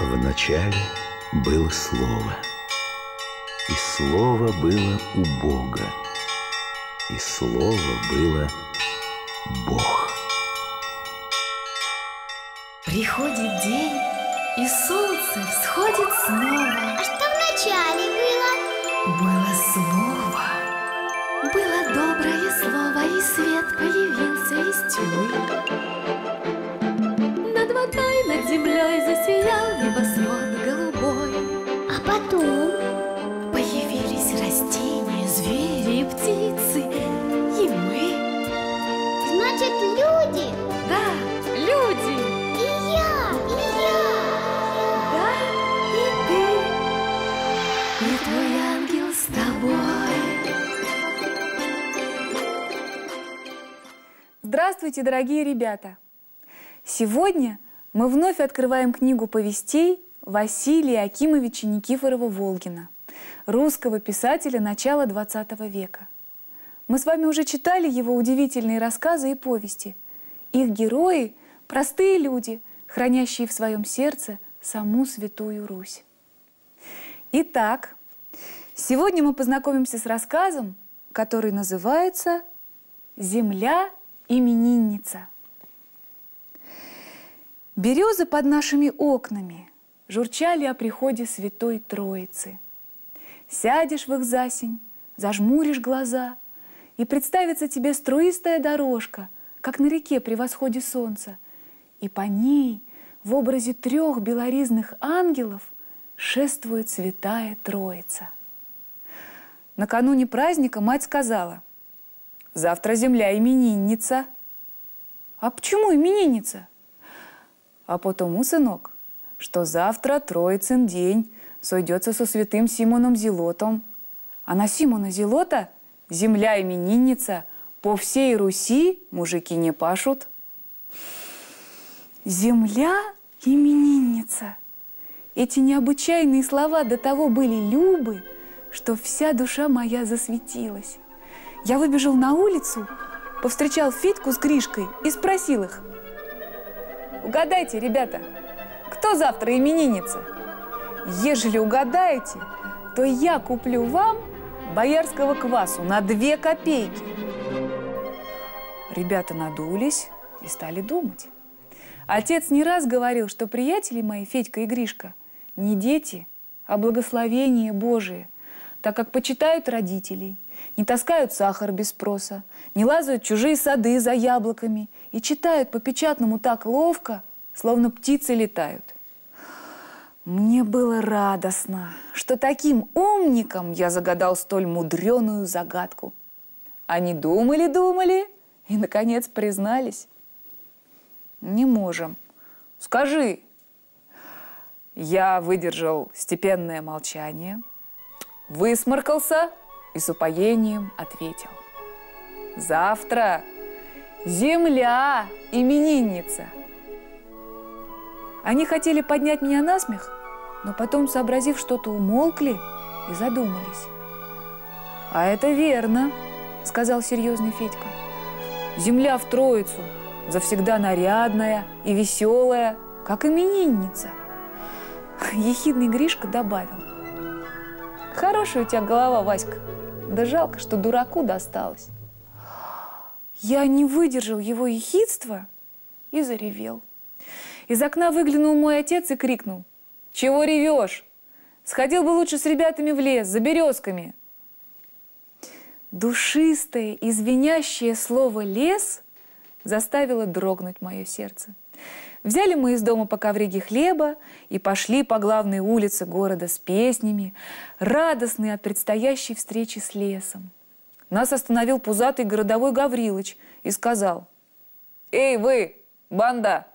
Вначале было Слово, и Слово было у Бога, и Слово было Бог. Приходит день, и солнце всходит снова. А что вначале было? Было слово, было доброе слово, и свет появился из тьмы. Над водой, над землей засиял небосвод голубой. А потом? Появились растения, звери и птицы, и мы. Значит, люди. Да, люди. И я, и я. Да, и ты, и твой ангел с тобой. Здравствуйте, дорогие ребята! Сегодня мы вновь открываем книгу повестей Василия Акимовича Никифорова-Волгина, русского писателя начала XX века. Мы с вами уже читали его удивительные рассказы и повести. Их герои – простые люди, хранящие в своем сердце саму Святую Русь. Итак, сегодня мы познакомимся с рассказом, который называется «Земля именинница». Березы под нашими окнами журчали о приходе Святой Троицы. Сядешь в их засень, зажмуришь глаза, и представится тебе струистая дорожка, как на реке при восходе солнца, и по ней в образе трех белоризных ангелов шествует Святая Троица. Накануне праздника мать сказала, «Завтра земля именинница». «А почему именинница?» А потому, сынок, что завтра Троицын день сойдется со святым Симоном Зелотом. А на Симона Зелота земля именинница, по всей Руси мужики не пашут. Земля именинница. Эти необычайные слова до того были любы, что вся душа моя засветилась. Я выбежал на улицу, повстречал Федьку с Гришкой и спросил их – Угадайте, ребята, кто завтра именинница? Ежели угадаете, то я куплю вам боярского квасу на две копейки. Ребята надулись и стали думать. Отец не раз говорил, что приятели мои, Федька и Гришка, не дети, а благословение Божие, так как почитают родителей, не таскают сахар без спроса, не лазают чужие сады за яблоками и читают по печатному так ловко, словно птицы летают. Мне было радостно, что таким умником я загадал столь мудреную загадку. Они думали-думали и, наконец, признались. Не можем. Скажи. Я выдержал степенное молчание, высморкался и с упоением ответил. Завтра земля именинница – они хотели поднять меня на смех, но потом, сообразив что-то, умолкли и задумались. «А это верно», — сказал серьезный Федька. «Земля в Троицу, завсегда нарядная и веселая, как именинница». Ехидный Гришка добавил. «Хорошая у тебя голова, Васька, да жалко, что дураку досталось». Я не выдержал его ехидства и заревел. Из окна выглянул мой отец и крикнул. «Чего ревешь? Сходил бы лучше с ребятами в лес, за березками!» Душистое и звенящее слово «лес» заставило дрогнуть мое сердце. Взяли мы из дома по ковриге хлеба и пошли по главной улице города с песнями, радостные от предстоящей встречи с лесом. Нас остановил пузатый городовой Гаврилыч и сказал, «Эй, вы, банда,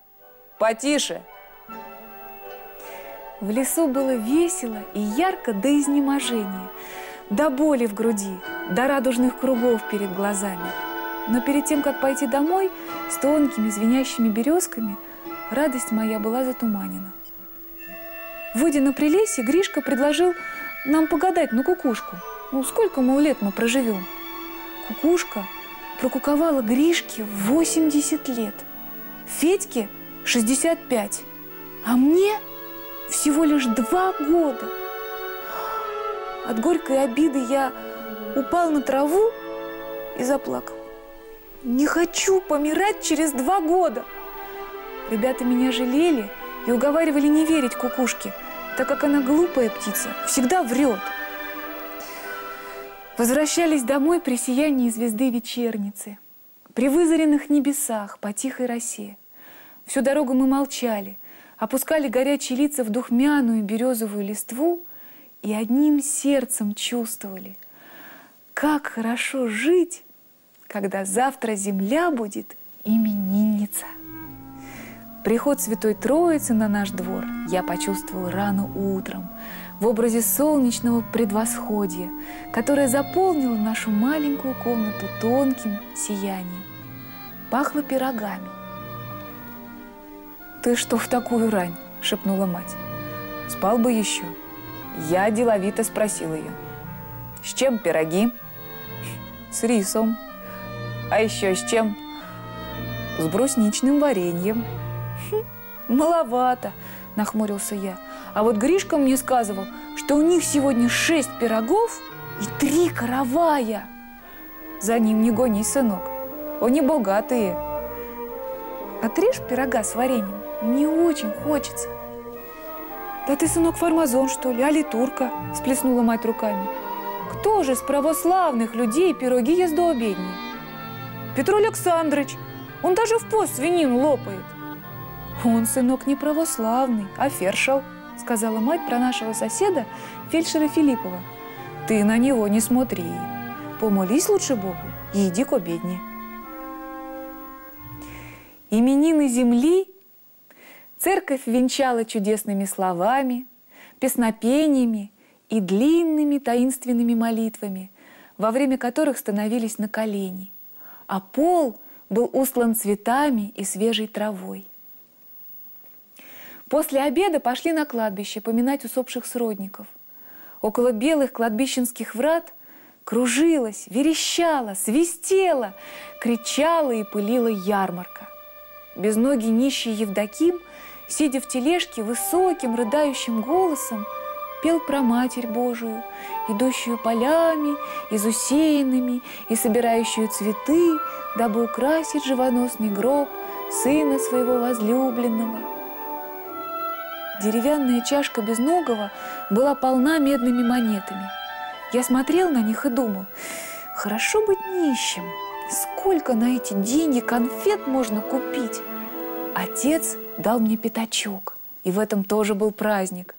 Потише!» В лесу было весело и ярко до изнеможения, до боли в груди, до радужных кругов перед глазами. Но перед тем, как пойти домой, с тонкими звенящими березками, радость моя была затуманена. Выйдя на прилесье, Гришка предложил нам погадать на кукушку. Ну, сколько, мол, лет мы проживем? Кукушка прокуковала Гришке 80 лет. Федьке – 65. А мне всего лишь два года. От горькой обиды я упал на траву и заплакал. Не хочу помирать через два года. Ребята меня жалели и уговаривали не верить кукушке, так как она глупая птица, всегда врет. Возвращались домой при сиянии звезды вечерницы, при вызаренных небесах по тихой росе. Всю дорогу мы молчали, опускали горячие лица в духмяную березовую листву и одним сердцем чувствовали, как хорошо жить, когда завтра земля будет именинница. Приход Святой Троицы на наш двор я почувствовал рано утром в образе солнечного предвосходия, которое заполнило нашу маленькую комнату тонким сиянием. Пахло пирогами. «Ты что в такую рань?» – шепнула мать. «Спал бы еще». Я деловито спросил ее. «С чем пироги?» «С рисом». «А еще с чем?» «С брусничным вареньем». «Маловато», – нахмурился я. «А вот Гришка мне сказывал, что у них сегодня шесть пирогов и три каравая». «За ним не гони, сынок, они богатые». «Отрежь пирога с вареньем, мне очень хочется». «Да ты, сынок, фармазон, что ли, али турка?» – сплеснула мать руками. «Кто же из православных людей пироги ест до обедни?» «Петр Александрович, он даже в пост свинину лопает». «Он, сынок, не православный, а фершал», — сказала мать про нашего соседа, фельдшера Филиппова. «Ты на него не смотри. Помолись лучше Богу и иди к обедне». Именины земли церковь венчала чудесными словами, песнопениями и длинными таинственными молитвами, во время которых становились на колени, а пол был устлан цветами и свежей травой. После обеда пошли на кладбище поминать усопших сродников. Около белых кладбищенских врат кружилась, верещала, свистела, кричала и пылила ярмарка. Безногий нищий Евдоким, сидя в тележке, высоким рыдающим голосом пел про Матерь Божию, идущую полями, изусеянными и собирающую цветы, дабы украсить живоносный гроб сына своего возлюбленного – Деревянная чашка безногого была полна медными монетами. Я смотрел на них и думал, хорошо быть нищим. Сколько на эти деньги конфет можно купить? Отец дал мне пятачок, и в этом тоже был праздник.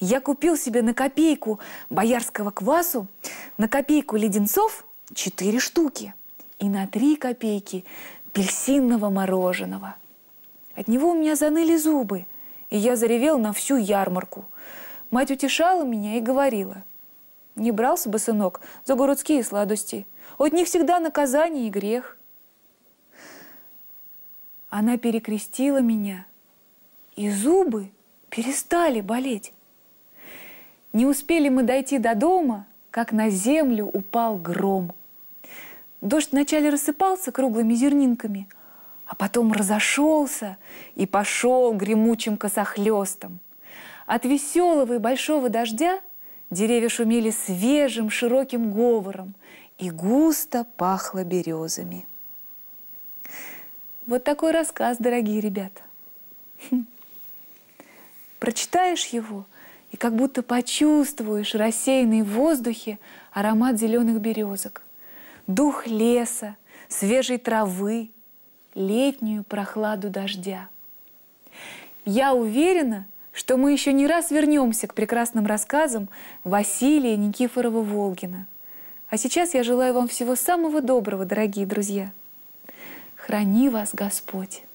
Я купил себе на копейку боярского квасу, на копейку леденцов четыре штуки и на три копейки пельсинного мороженого. От него у меня заныли зубы – и я заревел на всю ярмарку. Мать утешала меня и говорила, «Не брался бы, сынок, за городские сладости. От них всегда наказание и грех». Она перекрестила меня, и зубы перестали болеть. Не успели мы дойти до дома, как на землю упал гром. Дождь вначале рассыпался круглыми зернинками, а потом разошелся и пошел гремучим косохлестом. От веселого и большого дождя деревья шумели свежим широким говором и густо пахло березами. Вот такой рассказ, дорогие ребята. Хм. Прочитаешь его и как будто почувствуешь рассеянный в воздухе аромат зеленых березок, дух леса, свежей травы, летнюю прохладу дождя. Я уверена, что мы еще не раз вернемся к прекрасным рассказам Василия Никифорова-Волгина. А сейчас я желаю вам всего самого доброго, дорогие друзья. Храни вас Господь!